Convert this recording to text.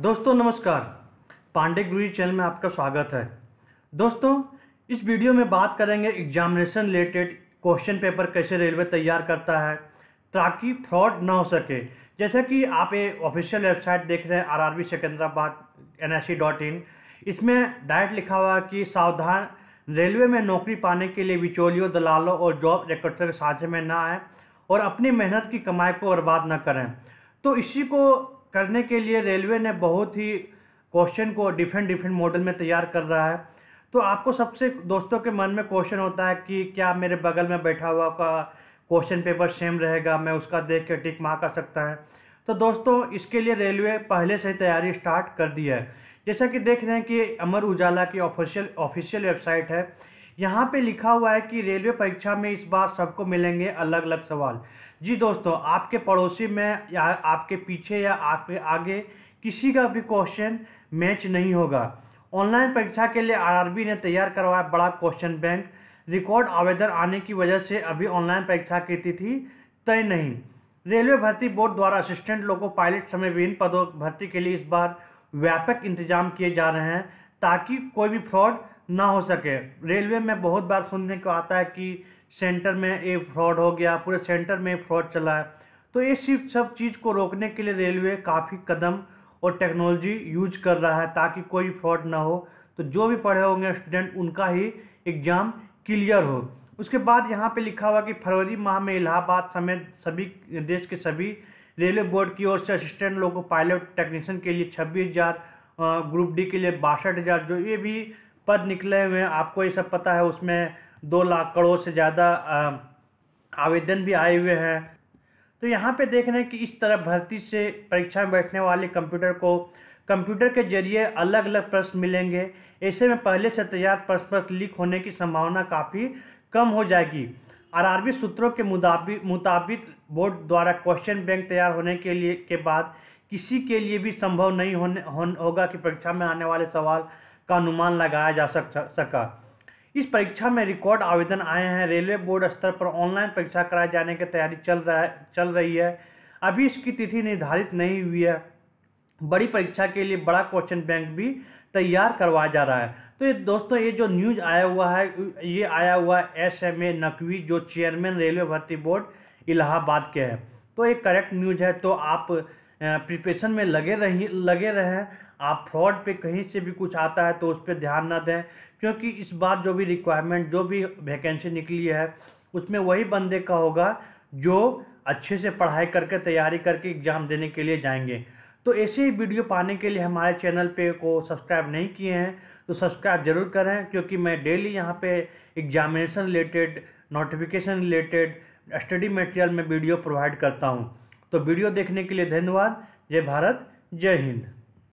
दोस्तों, नमस्कार। पांडे गुरु चैनल में आपका स्वागत है। दोस्तों, इस वीडियो में बात करेंगे एग्जामिनेशन रिलेटेड क्वेश्चन पेपर कैसे रेलवे तैयार करता है, ताकि फ्रॉड ना हो सके। जैसे कि आप ये ऑफिशियल वेबसाइट देख रहे हैं आर आर बी सिकंदराबाद एन इसमें डायरेक्ट लिखा हुआ है कि सावधान रेलवे में नौकरी पाने के लिए बिचौलियों, दलालों और जॉब रिक्रूटर के साझे में ना आए और अपनी मेहनत की कमाई को बर्बाद न करें। तो इसी को करने के लिए रेलवे ने बहुत ही क्वेश्चन को डिफरेंट डिफरेंट मॉडल में तैयार कर रहा है। तो आपको सबसे दोस्तों के मन में क्वेश्चन होता है कि क्या मेरे बगल में बैठा हुआ का क्वेश्चन पेपर सेम रहेगा? मैं उसका देख के टिक मार कर सकता है। तो दोस्तों, इसके लिए रेलवे पहले से ही तैयारी स्टार्ट कर दी है। जैसा कि देख रहे हैं कि अमर उजाला की ऑफिशियल ऑफिशियल वेबसाइट है। यहाँ पे लिखा हुआ है कि रेलवे परीक्षा में इस बार सबको मिलेंगे अलग अलग सवाल। जी दोस्तों, आपके पड़ोसी में या आपके पीछे या आपके आगे किसी का भी क्वेश्चन मैच नहीं होगा। ऑनलाइन परीक्षा के लिए आरआरबी ने तैयार करवाया बड़ा क्वेश्चन बैंक रिकॉर्ड आवेदन आने की वजह से अभी ऑनलाइन परीक्षा की तिथि तय नहीं। रेलवे भर्ती बोर्ड द्वारा असिस्टेंट लोको पायलट समेत विभिन्न पदों भर्ती के लिए इस बार व्यापक इंतज़ाम किए जा रहे हैं ताकि कोई भी फ्रॉड ना हो सके। रेलवे में बहुत बार सुनने को आता है कि सेंटर में ये फ्रॉड हो गया, पूरे सेंटर में फ्रॉड चला है। तो ये सिर्फ़ सब चीज़ को रोकने के लिए रेलवे काफ़ी कदम और टेक्नोलॉजी यूज़ कर रहा है ताकि कोई फ्रॉड ना हो। तो जो भी पढ़े होंगे स्टूडेंट, उनका ही एग्ज़ाम क्लियर हो। उसके बाद यहाँ पे लिखा हुआ कि फरवरी माह में इलाहाबाद समेत सभी, देश के सभी रेलवे बोर्ड की ओर से असिस्टेंट लोगों, पायलट, टेक्नीशियन के लिए छब्बीस हज़ार ग्रुप डी के लिए बासठ हज़ार, जो ये भी पद निकले हुए हैं। आपको ये सब पता है उसमें दो लाख करोड़ से ज़्यादा आवेदन भी आए हुए हैं। तो यहाँ पे देख रहे हैं कि इस तरह भर्ती से परीक्षा में बैठने वाले कंप्यूटर को कंप्यूटर के ज़रिए अलग अलग प्रश्न मिलेंगे। ऐसे में पहले से तैयार प्रश्न पत्र लीक होने की संभावना काफ़ी कम हो जाएगी। आरआरबी सूत्रों के मुताबिक मुताबिक बोर्ड द्वारा क्वेश्चन बैंक तैयार होने के लिए के बाद किसी के लिए भी संभव नहीं होने हो, होगा कि परीक्षा में आने वाले सवाल का अनुमान लगाया जा सक सका। इस परीक्षा में रिकॉर्ड आवेदन आए हैं। रेलवे बोर्ड स्तर पर ऑनलाइन परीक्षा कराए जाने की तैयारी चल रहा है, चल रही है। अभी इसकी तिथि निर्धारित नहीं हुई है। बड़ी परीक्षा के लिए बड़ा क्वेश्चन बैंक भी तैयार करवाया जा रहा है। तो ये दोस्तों, ये जो न्यूज़ आया हुआ है, ये आया हुआ है एस एम ए नकवी, जो चेयरमैन रेलवे भर्ती बोर्ड इलाहाबाद के हैं। तो ये करेक्ट न्यूज़ है। तो आप प्रिपरेशन में लगे रहिए लगे रहें। आप फ्रॉड पे कहीं से भी कुछ आता है तो उस पर ध्यान ना दें, क्योंकि इस बार जो भी रिक्वायरमेंट जो भी वैकेंसी निकली है, उसमें वही बंदे का होगा जो अच्छे से पढ़ाई करके, तैयारी करके एग्ज़ाम देने के लिए जाएँगे। तो ऐसे ही वीडियो पाने के लिए हमारे चैनल पे को सब्सक्राइब नहीं किए हैं तो सब्सक्राइब ज़रूर करें, क्योंकि मैं डेली यहाँ पे examination related notification related study material में वीडियो प्रोवाइड करता हूँ। तो वीडियो देखने के लिए धन्यवाद। जय भारत, जय हिंद।